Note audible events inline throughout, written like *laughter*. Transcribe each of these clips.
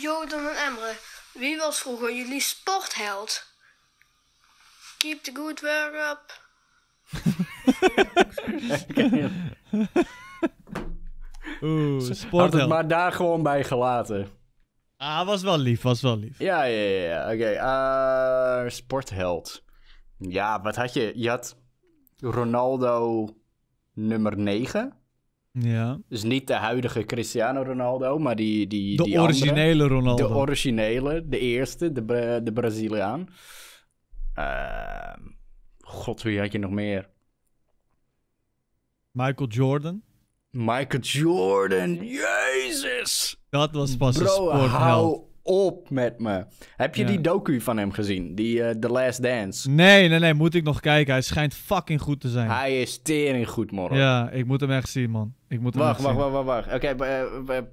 Jordan en Emre, wie was vroeger jullie sportheld? Keep the good work up. *laughs* Oeh, Had het sportheld. maar daar gewoon bij gelaten. Ah, was wel lief, was wel lief. Ja, ja, ja. ja. Oké, eh, sportheld. Ja, wat had je? Je had Ronaldo nummer 9. Ja. Dus niet de huidige Cristiano Ronaldo, maar die, die, De die andere. originele Ronaldo. De originele, de eerste, de, Bra- de Braziliaan. Ehm, God, wie had je nog meer? Michael Jordan. Michael Jordan, jezus! Dat was pas een sportheld. hou op met me. Heb je Ja. die docu van hem gezien? Die eh, The Last Dance? Nee, nee, nee, moet ik nog kijken. Hij schijnt fucking goed te zijn. Hij is tering goed, morgen. Ja, ik moet hem echt zien, man. Ik moet hem Wacht, echt wacht, zien. wacht, wacht, wacht. Oké, eh, eh,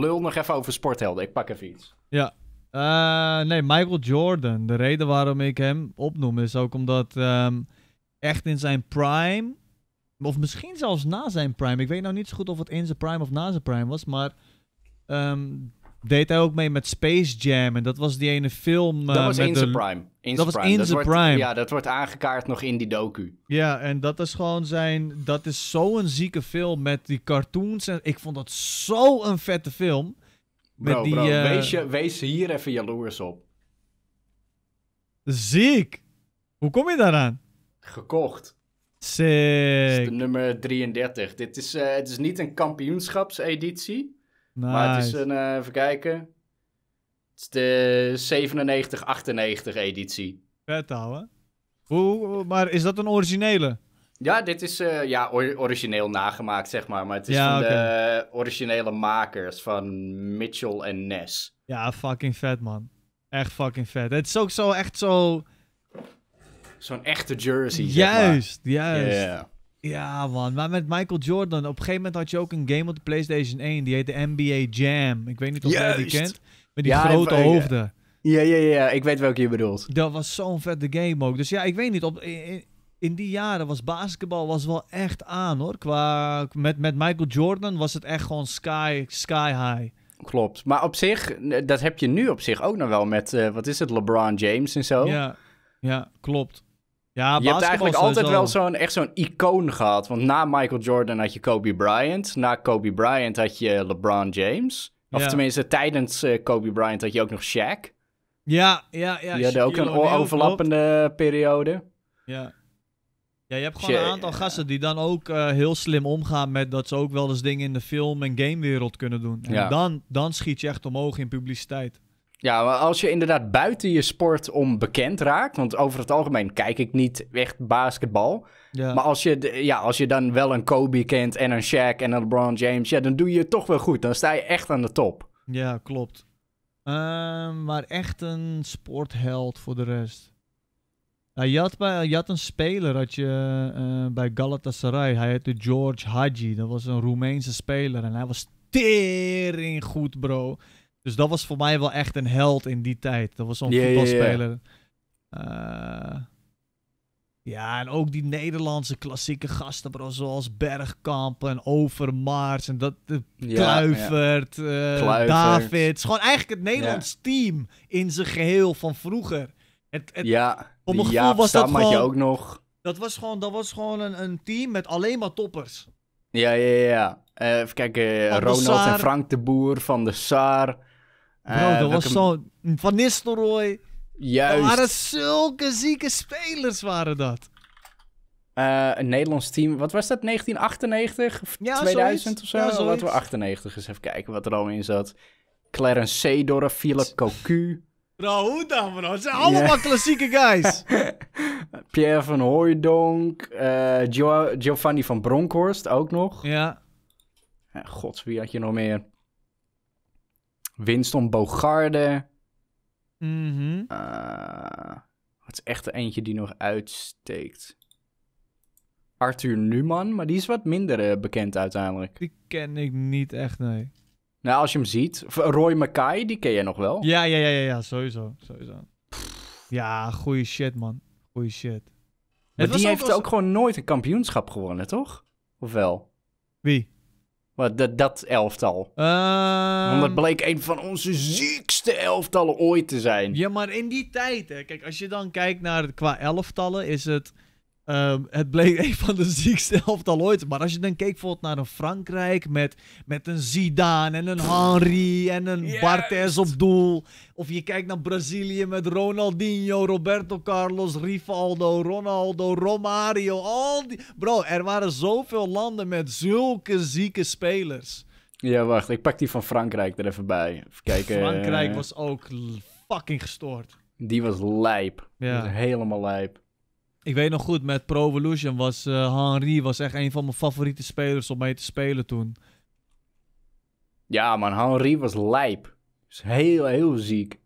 lul nog even over sporthelden. Ik pak even iets. Ja. Nee, Michael Jordan. De reden waarom ik hem opnoem is ook omdat ehm, echt in zijn prime, of misschien zelfs na zijn prime, ik weet nou niet zo goed of het in zijn prime of na zijn prime was, maar ehm, deed hij ook mee met Space Jam en dat was die ene film. dat eh, was met in de- prime. Dat was in Dat wordt- prime. Ja, dat wordt aangekaart nog in die docu. Ja, en dat is gewoon zijn. Dat is zo'n zieke film met die cartoons. En ik vond dat zo'n vette film. Bro, Met die, bro, eh, wees, je, wees hier even jaloers op. Ziek! Hoe kom je daaraan? Gekocht. Dit is de Sick. nummer 33. Dit is, eh, het is niet een kampioenschapseditie. Maar het is een, eh, even kijken. Het is de 97-98 editie. Vet, ouwe. Hoe, maar is dat een originele? Ja, dit is eh, ja, or- origineel nagemaakt, zeg maar. Maar het is Ja, van de originele makers van Mitchell en Ness. Ja, fucking vet, man. Echt fucking vet. Het is ook zo echt zo. Zo'n echte jersey, zeg maar. Juist, juist. Ja. Man. Maar met Michael Jordan, op een gegeven moment had je ook een game op de PlayStation 1. Die heette NBA Jam. Ik weet niet of jij die kent. Met die Ja, grote en- hoofden. Ja, ja, ja, ik weet welke je bedoelt. Dat was zo'n vette game ook. Dus ja, ik weet niet. Op, in, in die jaren was basketbal was wel echt aan hoor. Qua, met, met Michael Jordan was het echt gewoon sky, sky high. Klopt. Maar op zich, dat heb je nu op zich ook nog wel met, eh, wat is het, LeBron James en zo. Ja, ja, klopt. Ja, je hebt eigenlijk altijd wel zo'n, echt zo'n icoon gehad. Want na Michael Jordan had je Kobe Bryant. Na Kobe Bryant had je LeBron James. Of Ja. tenminste, tijdens eh, Kobe Bryant had je ook nog Shaq. Ja, ja, ja. die hadden ook een overlappende periode. Ja. Ja, je hebt gewoon een aantal gasten die dan ook eh, heel slim omgaan met dat ze ook wel eens dingen in de film- en gamewereld kunnen doen. En Ja. dan, dan schiet je echt omhoog in publiciteit. Ja, maar als je inderdaad buiten je sport om bekend raakt... want over het algemeen kijk ik niet echt basketbal... Ja. maar als je, ja, als je dan wel een Kobe kent en een Shaq en een LeBron James... ja, dan doe je het toch wel goed. Dan sta je echt aan de top. Ja, klopt. Ehm, maar echt een sportheld voor de rest. Ja, je, had bij, je had een speler had je, eh, bij Galatasaray. Hij heette George Hadji. Dat was een Roemeense speler. En hij was tering goed, bro. Dus dat was voor mij wel echt een held in die tijd. Dat was zo'n Ja, ja, ja. voetbalspeler. Eh, ja, en ook die Nederlandse klassieke gasten, bro. Zoals Bergkamp en Overmars en dat... eh, Ja, Kluivert, eh. Het is gewoon eigenlijk het Nederlands team in zijn geheel van vroeger. Het, het, Ja, die mijn gevoel was dat had je gewoon- ook nog. dat was gewoon, dat was gewoon een, een team met alleen maar toppers. Ja, ja, ja. Eh, even kijken, Ronald en Frank de Boer van de Saar. Bro, Eh, dat was welke- zo... Van Nistelrooy. Dat Juist. waren zulke zieke spelers, waren dat. Eh, een Nederlands team, wat was dat, 1998 of Ja, 2000 zoiets. of zo? Ja, we 98 eens even kijken wat er al in zat. Clarence Seedorf, Philip Cocu, Bro, hoe dan, bro? Het zijn allemaal klassieke guys. *laughs* Pierre van Hooijdonk, eh, Gio- Giovanni van Bronckhorst ook nog. ja. Ja, God, wie had je nog meer? Winston Bogarde. Mhm. Eh, wat is echt er eentje die nog uitsteekt? Arthur Numan, maar die is wat minder eh, bekend uiteindelijk. Die ken ik niet echt, nee. Nou, als je hem ziet. Roy Mackay, die ken je nog wel. Ja, ja, ja, ja, ja, sowieso. sowieso. Ja, goeie shit, man. Goeie shit. maar Het die heeft als- ook gewoon nooit een kampioenschap gewonnen, toch? Of wel? Wie? Wat, dat, dat elftal. Ehm, Want dat bleek een van onze ziekste elftallen ooit te zijn. Ja, maar in die tijd, hè, kijk, als je dan kijkt naar qua elftallen, is het. Ehm, het bleek *laughs* een van de ziekste elftallen ooit. Maar als je dan keek bijvoorbeeld naar een Frankrijk met, met een Zidane en een Henry en een Juist. Barthez op doel. Of je kijkt naar Brazilië met Ronaldinho, Roberto Carlos, Rivaldo, Ronaldo, Romario. Al die... Bro, er waren zoveel landen met zulke zieke spelers. Ja, wacht. Ik pak die van Frankrijk er even bij. Even kijken. Frankrijk was ook fucking gestoord. Die was lijp. Ja. Die was helemaal lijp. Ik weet nog goed, met Pro Evolution was eh, Henry was echt een van mijn favoriete spelers om mee te spelen toen. Ja, man. Henry was lijp. Is heel, heel ziek.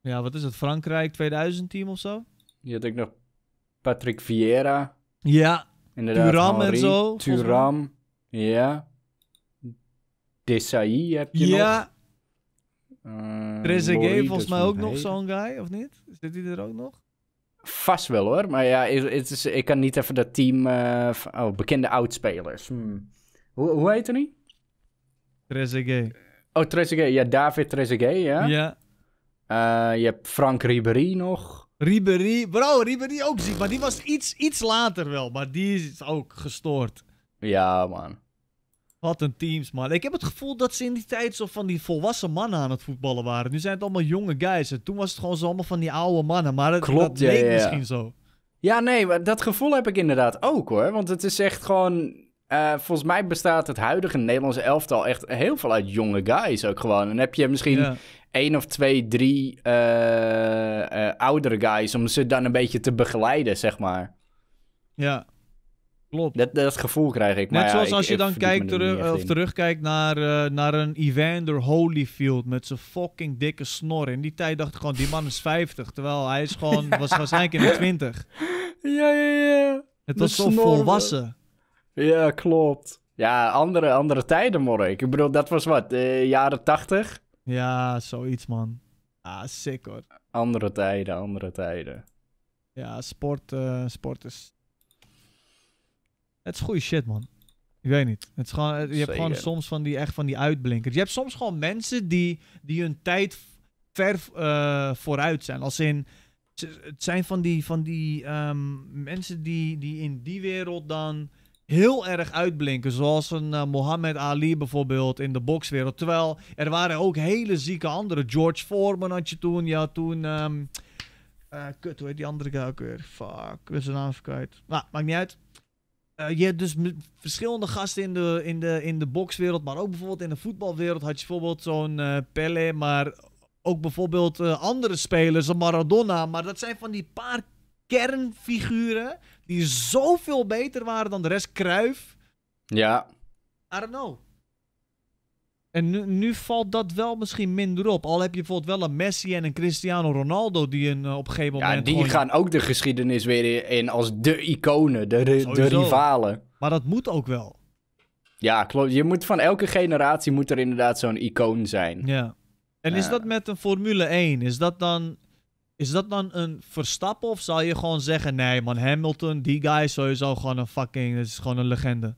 Ja, wat is het? Frankrijk 2000 team of zo? Je had ook nog Patrick Vieira. Ja, Inderdaad, Thuram en zo. Thuram. Ja. Desailly heb je nog. ja. Uh, Trezeguet Lloris volgens mij ook nog zo'n guy, of niet? Zit hij er ook nog? Vast wel hoor, maar ja, het het is, ik kan niet even dat team. eh, oh, bekende oudspelers. Hmm. Hoe, hoe heet hij niet? Trezeguet. Oh, Trezeguet. Ja, David Trezeguet, ja. Ja. Eh, je hebt Frank Ribéry nog. Ribéry. Bro, Ribéry ook ziek, maar die was iets, iets later wel. Maar die is ook gestoord. Ja, man. Wat een teams, man. Ik heb het gevoel dat ze in die tijd zo van die volwassen mannen aan het voetballen waren. Nu zijn het allemaal jonge guys. En toen was het gewoon zo allemaal van die oude mannen. Maar het, Klopt, dat ja, misschien zo. Ja, nee, maar dat gevoel heb ik inderdaad ook hoor. Want het is echt gewoon. eh, volgens mij bestaat het huidige Nederlandse elftal echt heel veel uit jonge guys ook gewoon. En dan heb je misschien Ja. één of twee, drie eh, eh, oudere guys om ze dan een beetje te begeleiden, zeg maar. ja. Klopt. Dat, dat gevoel krijg ik. Net maar ja, zoals ik- als je dan kijkt terug, of in. terugkijkt naar, eh, naar een Evander Holyfield met zijn fucking dikke snor. In die tijd dacht ik gewoon, die man is 50. Terwijl hij is gewoon, *laughs* was waarschijnlijk in de 20. Ja, ja, ja. Het was zo snor, volwassen. Ja, klopt. Ja, andere, andere tijden, morgen. Ik bedoel, dat was wat, eh, jaren tachtig? Ja, zoiets man. Ah, sick hoor. Andere tijden, andere tijden. Ja, sport, eh, sport is... Het is goede shit man. Ik weet niet. Het is gewoon, je hebt gewoon soms van die, echt van die uitblinkers. Je hebt soms gewoon mensen die, die hun tijd ver eh, vooruit zijn. Als in, het zijn van die, van die ehm, mensen die, die in die wereld dan heel erg uitblinken. Zoals een eh, Mohammed Ali bijvoorbeeld in de bokswereld. Terwijl er waren ook hele zieke andere. George Foreman had je toen. Je had toen... ehm, eh, kut, hoe heet die andere guy ook weer? Fuck, ben zijn naam kwijt. Nou, maakt niet uit. Eh, je hebt dus verschillende gasten in de, in, de, in de bokswereld, maar ook bijvoorbeeld in de voetbalwereld had je bijvoorbeeld zo'n eh Pele, maar ook bijvoorbeeld eh, andere spelers, een Maradona. Maar dat zijn van die paar kernfiguren die zoveel beter waren dan de rest. Kruif, Ja, I don't know. En nu, nu valt dat wel misschien minder op. Al heb je bijvoorbeeld wel een Messi en een Cristiano Ronaldo die een, eh, op een gegeven ja moment die gewoon- gaan ook de geschiedenis weer in als de iconen, de, de, rivalen. Maar dat moet ook wel. Ja, klopt. Je moet van elke generatie moet er inderdaad zo'n icoon zijn. Ja. En is Ja. dat met een Formule 1? Is dat dan, is dat dan een Verstappen of zou je gewoon zeggen... Nee man, Hamilton, die guy is sowieso gewoon een fucking... Dat is gewoon een legende.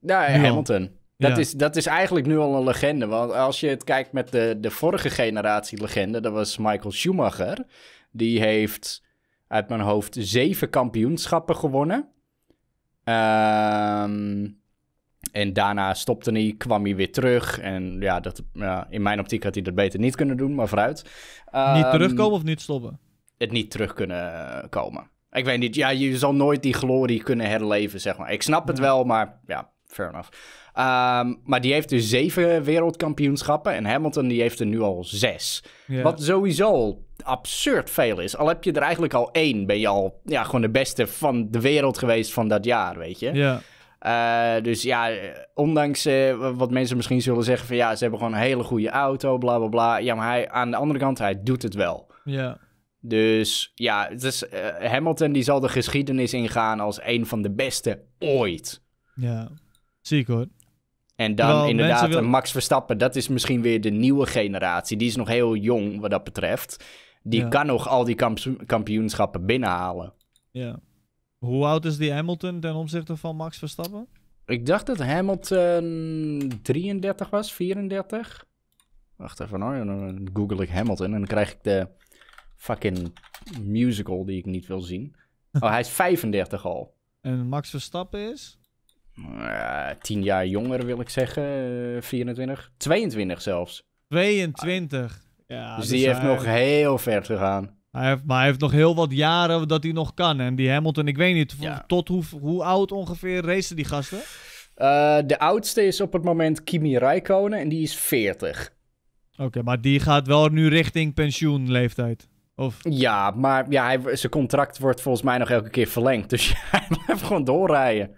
Ja, al. Hamilton. Dat, Ja. is, dat is eigenlijk nu al een legende. Want als je het kijkt met de, de vorige generatie legende, dat was Michael Schumacher. Die heeft uit mijn hoofd zeven kampioenschappen gewonnen. Ehm, en daarna stopte hij, kwam hij weer terug. En ja, dat, ja, in mijn optiek had hij dat beter niet kunnen doen, maar vooruit. niet Ehm, terugkomen of niet stoppen? het niet terug kunnen komen. Ik weet niet, ja, je zal nooit die glorie kunnen herleven, zeg maar. Ik snap het wel, maar ja, fair enough. Ehm, maar die heeft dus zeven wereldkampioenschappen en Hamilton die heeft er nu al zes. Wat sowieso al absurd veel is. Al heb je er eigenlijk al één, ben je al ja, gewoon de beste van de wereld geweest van dat jaar, weet je. Ja. Eh, dus ja, eh, ondanks eh, wat mensen misschien zullen zeggen van ja, ze hebben gewoon een hele goede auto, bla bla bla. Ja, maar hij, aan de andere kant, hij doet het wel. Ja. Dus ja, het is, Hamilton die zal de geschiedenis ingaan als een van de beste ooit. Ja. Ziek hoor. En dan inderdaad wil- Max Verstappen, dat is misschien weer de nieuwe generatie. Die is nog heel jong wat dat betreft. Die Ja. kan nog al die kamp- kampioenschappen binnenhalen. Ja. Hoe oud is die Hamilton ten opzichte van Max Verstappen? Ik dacht dat Hamilton 33 was, 34. Wacht even hoor, dan google ik Hamilton en dan krijg ik de fucking musical die ik niet wil zien. *laughs* Oh, hij is 35 al. En Max Verstappen is? Uh, 10 jaar jonger wil ik zeggen, uh, 24. 22 zelfs. 22. Ja, dus, die heeft hij- nog heel ver te gaan. Hij heeft, maar hij heeft nog heel wat jaren dat hij nog kan. En die Hamilton, ik weet niet, Ja. tot hoe, hoe oud ongeveer racen die gasten? Uh, de oudste is op het moment Kimi Räikkönen en die is 40. Oké, maar die gaat wel nu richting pensioenleeftijd. Of, Ja, maar ja, hij, zijn contract wordt volgens mij nog elke keer verlengd. Dus *laughs* hij blijft gewoon doorrijden.